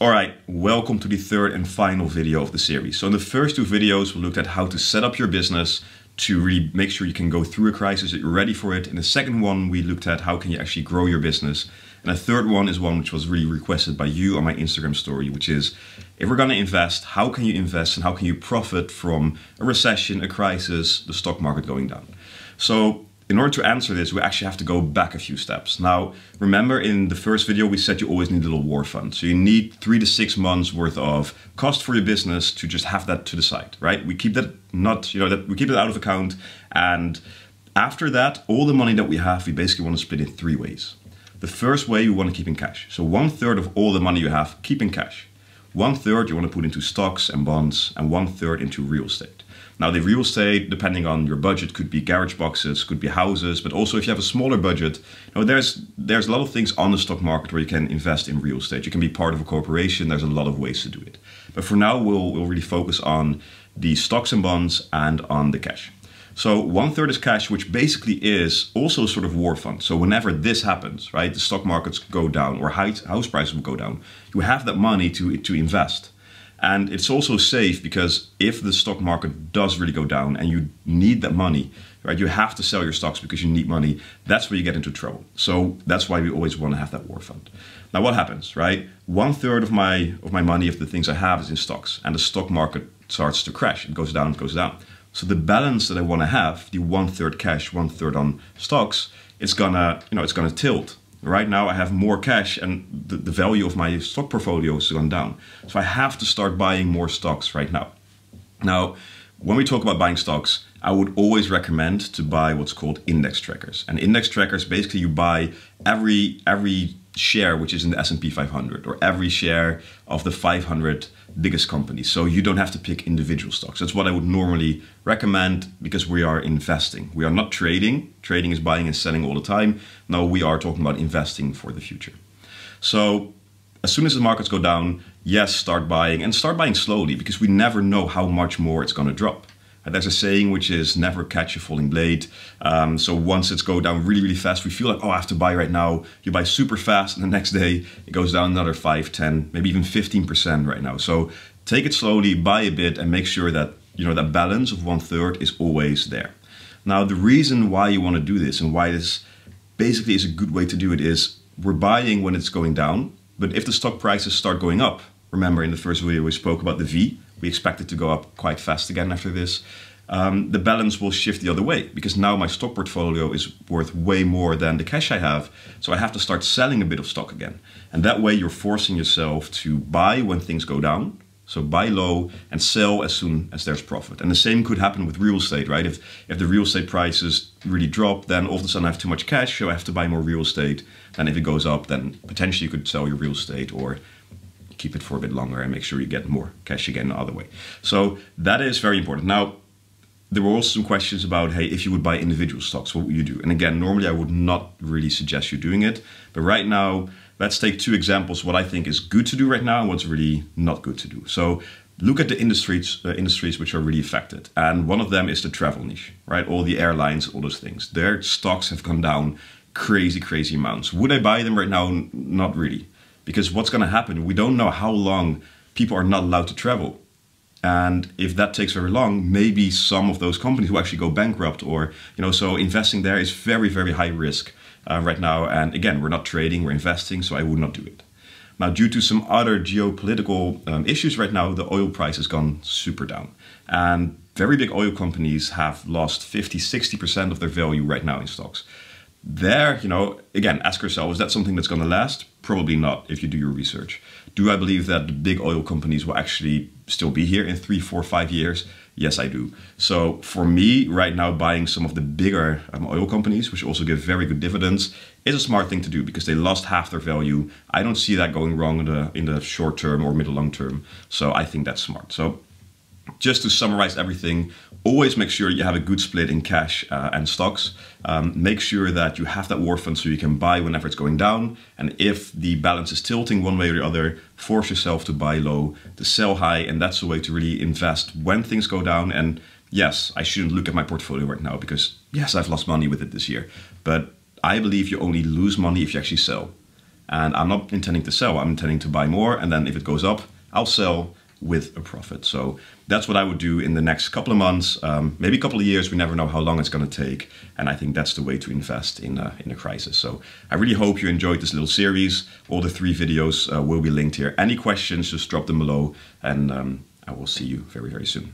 Alright, welcome to the third and final video of the series. So in the first two videos we looked at how to set up your business to really make sure you can go through a crisis, that you're ready for it. In the second one we looked at how can you actually grow your business. And the third one is one which was really requested by you on my Instagram story, which is if we're gonna invest, how can you invest and how can you profit from a recession, a crisis, the stock market going down? So in order to answer this, we actually have to go back a few steps. Now, remember in the first video, we said you always need a little war fund. So you need three to six months worth of cost for your business to just have that to the side, right? We keep that not, you know, that we keep it out of account. And after that, all the money that we have, we basically want to split in three ways. The first way we want to keep in cash. So one third of all the money you have, keep in cash. One third you want to put into stocks and bonds, and one third into real estate. Now, the real estate, depending on your budget, could be garage boxes, could be houses, but also if you have a smaller budget, you know, there's there's a lot of things on the stock market where you can invest in real estate. You can be part of a corporation. There's a lot of ways to do it. But for now, we'll we'll really focus on the stocks and bonds and on the cash. So one third is cash, which basically is also sort of war fund. So whenever this happens, right, the stock markets go down or house prices will go down, you have that money to to invest. And it's also safe because if the stock market does really go down and you need that money, right, you have to sell your stocks because you need money. That's where you get into trouble. So that's why we always want to have that war fund. Now, what happens, right? One third of my of my money of the things I have is in stocks, and the stock market starts to crash. It goes down, it goes down. So the balance that I want to have, the one third cash, one third on stocks, it's gonna, you know, it's gonna tilt Right now, I have more cash and the, the value of my stock portfolio has gone down. So I have to start buying more stocks right now. Now, when we talk about buying stocks, I would always recommend to buy what's called index trackers. And index trackers, basically you buy every every share which is in the S&P 500 or every share of the 500 biggest companies. So you don't have to pick individual stocks. That's what I would normally recommend because we are investing. We are not trading. Trading is buying and selling all the time. No, we are talking about investing for the future. So as soon as the markets go down, yes, start buying and start buying slowly because we never know how much more it's going to drop. There's a saying which is never catch a falling blade. Um, so once it's go down really, really fast, we feel like, oh, I have to buy right now. You buy super fast, and the next day it goes down another 5, 10, maybe even 15% right now. So take it slowly, buy a bit, and make sure that you know that balance of one third is always there. Now, the reason why you want to do this and why this basically is a good way to do it is we're buying when it's going down, but if the stock prices start going up, remember in the first video we spoke about the V, we expect it to go up quite fast again after this. Um, the balance will shift the other way because now my stock portfolio is worth way more than the cash I have. So I have to start selling a bit of stock again. And that way you're forcing yourself to buy when things go down. So buy low and sell as soon as there's profit. And the same could happen with real estate, right? If, if the real estate prices really drop, then all of a sudden I have too much cash, so I have to buy more real estate. And if it goes up, then potentially you could sell your real estate or keep it for a bit longer and make sure you get more cash again the other way. So that is very important. Now, there were also some questions about, hey, if you would buy individual stocks, what would you do? And again, normally I would not really suggest you doing it. But right now, let's take two examples, what I think is good to do right now and what's really not good to do. So look at the industries, uh, industries which are really affected. And one of them is the travel niche, right? All the airlines, all those things. Their stocks have gone down crazy, crazy amounts. Would I buy them right now? Not really because what's going to happen we don't know how long people are not allowed to travel. And if that takes very long maybe some of those companies will actually go bankrupt or you know so investing there is very very high risk uh, right now. And again we're not trading we're investing so i would not do it. Now due to some other geopolitical um, issues right now the oil price has gone super down. And very big oil companies have lost 50 60% of their value right now in stocks there, you know, again, ask yourself, is that something that's going to last? Probably not if you do your research. Do I believe that the big oil companies will actually still be here in three, four, five years? Yes, I do. So for me, right now, buying some of the bigger um, oil companies, which also give very good dividends, is a smart thing to do because they lost half their value. I don't see that going wrong in the in the short term or middle long term. So I think that's smart. So just to summarize everything, always make sure you have a good split in cash uh, and stocks. Um, make sure that you have that war fund so you can buy whenever it's going down. And if the balance is tilting one way or the other, force yourself to buy low, to sell high. And that's the way to really invest when things go down. And yes, I shouldn't look at my portfolio right now because yes, I've lost money with it this year. But I believe you only lose money if you actually sell. and I'm not intending to sell. I'm intending to buy more, and then if it goes up, I'll sell with a profit. So that's what I would do in the next couple of months, um, maybe a couple of years. We never know how long it's going to take, and I think that's the way to invest in a, in a crisis. So I really hope you enjoyed this little series. All the three videos uh, will be linked here. Any questions, just drop them below, and um, I will see you very very soon.